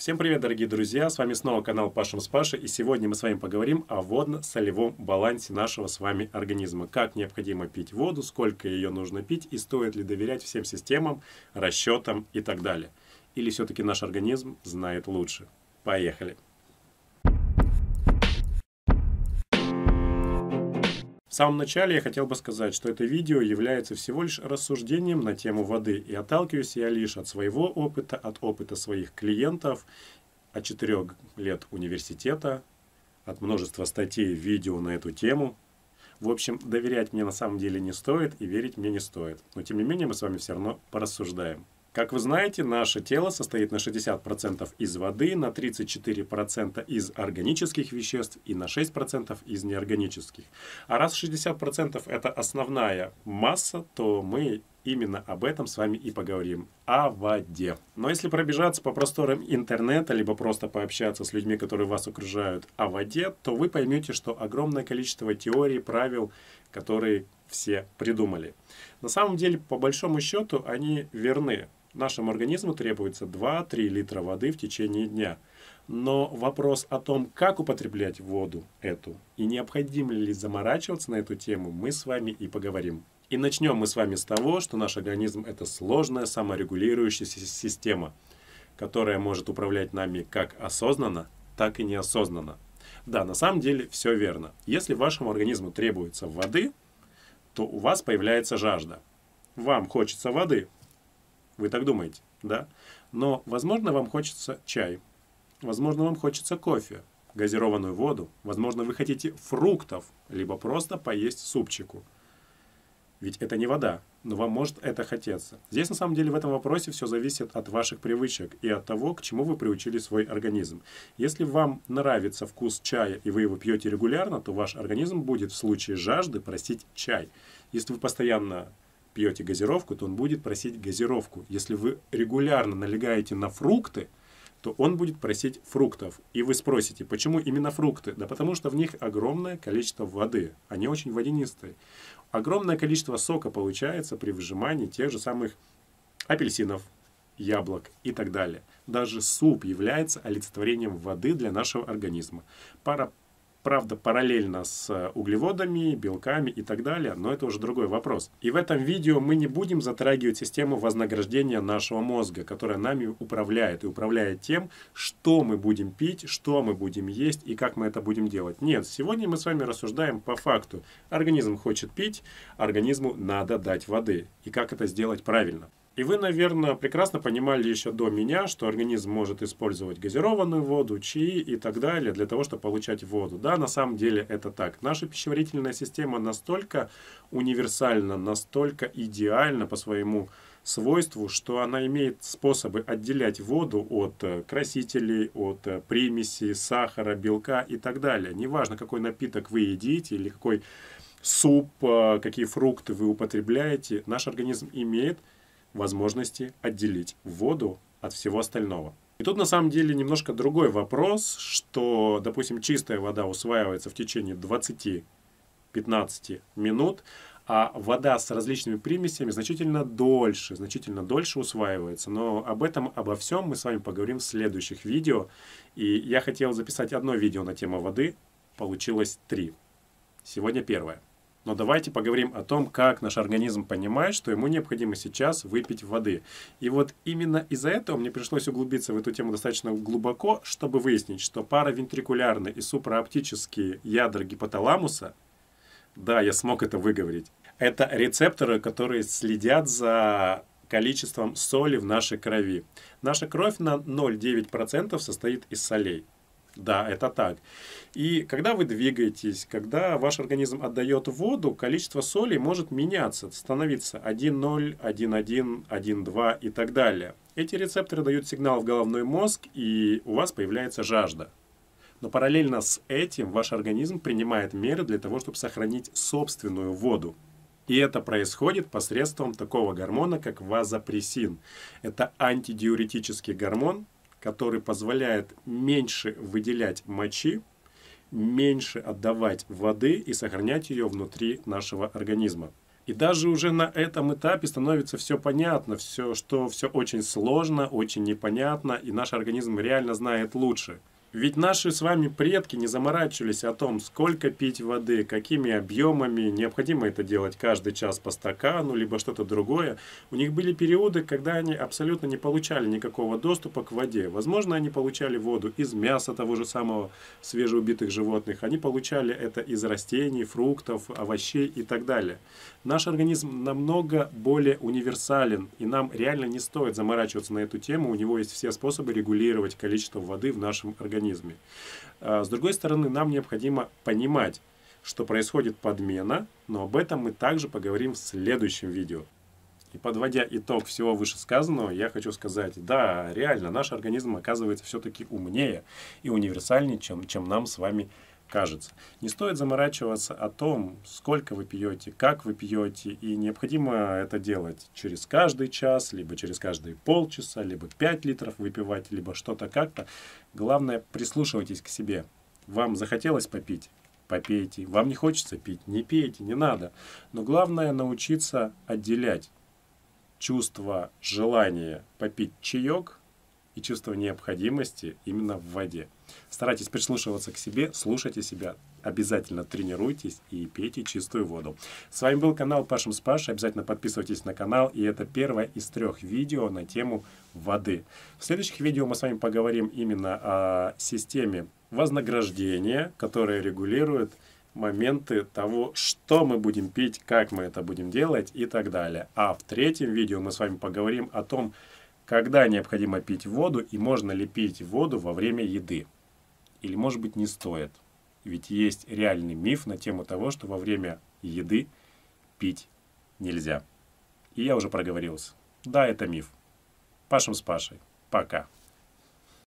Всем привет, дорогие друзья! С вами снова канал Пашем с Пашей, и сегодня мы с вами поговорим о водно-солевом балансе нашего с вами организма. Как необходимо пить воду, сколько ее нужно пить, и стоит ли доверять всем системам, расчетам и так далее. Или все-таки наш организм знает лучше. Поехали! Самом начале я хотел бы сказать, что это видео является всего лишь рассуждением на тему воды, и отталкиваюсь я лишь от своего опыта, от опыта своих клиентов, от четырех лет университета, от множества статей, видео на эту тему. В общем, доверять мне на самом деле не стоит и верить мне не стоит. Но тем не менее мы с вами все равно порассуждаем. Как вы знаете, наше тело состоит на 60% из воды, на 34% из органических веществ и на 6% из неорганических. А раз 60% это основная масса, то мы именно об этом с вами и поговорим. О воде. Но если пробежаться по просторам интернета, либо просто пообщаться с людьми, которые вас окружают о воде, то вы поймете, что огромное количество теорий, правил, которые все придумали. На самом деле, по большому счету, они верны. Нашему организму требуется 2-3 литра воды в течение дня. Но вопрос о том, как употреблять воду эту и необходимо ли заморачиваться на эту тему, мы с вами и поговорим. И начнем мы с вами с того, что наш организм – это сложная саморегулирующаяся система, которая может управлять нами как осознанно, так и неосознанно. Да, на самом деле все верно. Если вашему организму требуется воды, то у вас появляется жажда. Вам хочется воды, вы так думаете, да? Но, возможно, вам хочется чай. Возможно, вам хочется кофе, газированную воду. Возможно, вы хотите фруктов, либо просто поесть супчику. Ведь это не вода, но вам может это хотеться. Здесь на самом деле в этом вопросе все зависит от ваших привычек и от того, к чему вы приучили свой организм. Если вам нравится вкус чая и вы его пьете регулярно, то ваш организм будет в случае жажды просить чай. Если вы постоянно пьете газировку, то он будет просить газировку. Если вы регулярно налегаете на фрукты, то он будет просить фруктов. И вы спросите, почему именно фрукты? Да потому что в них огромное количество воды. Они очень водянистые. Огромное количество сока получается при выжимании тех же самых апельсинов, яблок и так далее. Даже суп является олицетворением воды для нашего организма. Пара правда, параллельно с э, углеводами, белками и так далее, но это уже другой вопрос. И в этом видео мы не будем затрагивать систему вознаграждения нашего мозга, которая нами управляет и управляет тем, что мы будем пить, что мы будем есть и как мы это будем делать. Нет, сегодня мы с вами рассуждаем по факту. Организм хочет пить, организму надо дать воды. И как это сделать правильно. И вы, наверное, прекрасно понимали еще до меня, что организм может использовать газированную воду, чаи и так далее для того, чтобы получать воду. Да, на самом деле это так. Наша пищеварительная система настолько универсальна, настолько идеальна по своему свойству, что она имеет способы отделять воду от э, красителей, от э, примесей, сахара, белка и так далее. Неважно, какой напиток вы едите или какой суп, э, какие фрукты вы употребляете, наш организм имеет возможности отделить воду от всего остального. И тут на самом деле немножко другой вопрос, что, допустим, чистая вода усваивается в течение 20-15 минут, а вода с различными примесями значительно дольше, значительно дольше усваивается. Но об этом, обо всем мы с вами поговорим в следующих видео. И я хотел записать одно видео на тему воды, получилось три. Сегодня первое. Но давайте поговорим о том, как наш организм понимает, что ему необходимо сейчас выпить воды. И вот именно из-за этого мне пришлось углубиться в эту тему достаточно глубоко, чтобы выяснить, что паравентрикулярные и супрааптические ядра гипоталамуса, да, я смог это выговорить, это рецепторы, которые следят за количеством соли в нашей крови. Наша кровь на 0,9% состоит из солей. Да, это так. И когда вы двигаетесь, когда ваш организм отдает воду, количество соли может меняться, становиться 1,0, 1,1, 1,2 и так далее. Эти рецепторы дают сигнал в головной мозг, и у вас появляется жажда. Но параллельно с этим ваш организм принимает меры для того, чтобы сохранить собственную воду. И это происходит посредством такого гормона, как вазопрессин. Это антидиуретический гормон, который позволяет меньше выделять мочи, меньше отдавать воды и сохранять ее внутри нашего организма. И даже уже на этом этапе становится все понятно, все, что все очень сложно, очень непонятно, и наш организм реально знает лучше. Ведь наши с вами предки не заморачивались о том, сколько пить воды, какими объемами, необходимо это делать каждый час по стакану, либо что-то другое. У них были периоды, когда они абсолютно не получали никакого доступа к воде. Возможно, они получали воду из мяса того же самого свежеубитых животных, они получали это из растений, фруктов, овощей и так далее. Наш организм намного более универсален, и нам реально не стоит заморачиваться на эту тему, у него есть все способы регулировать количество воды в нашем организме организме. А, с другой стороны, нам необходимо понимать, что происходит подмена, но об этом мы также поговорим в следующем видео. И подводя итог всего вышесказанного, я хочу сказать, да, реально, наш организм оказывается все-таки умнее и универсальнее, чем, чем нам с вами кажется. Не стоит заморачиваться о том, сколько вы пьете, как вы пьете, и необходимо это делать через каждый час, либо через каждые полчаса, либо 5 литров выпивать, либо что-то как-то. Главное, прислушивайтесь к себе. Вам захотелось попить? Попейте. Вам не хочется пить? Не пейте, не надо. Но главное научиться отделять чувство желания попить чаек и чувство необходимости именно в воде. Старайтесь прислушиваться к себе, слушайте себя, обязательно тренируйтесь и пейте чистую воду. с вами был канал Пашем с Пашей. Обязательно подписывайтесь на канал. И это первое из трех видео на тему воды. В следующих видео мы с вами поговорим именно о системе вознаграждения, которая регулирует моменты того, что мы будем пить, как мы это будем делать и так далее. А в третьем видео мы с вами поговорим о том, когда необходимо пить воду и можно ли пить воду во время еды. Или, может быть, не стоит. Ведь есть реальный миф на тему того, что во время еды пить нельзя. И я уже проговорился. Да, это миф. Пашем с Пашей. Пока.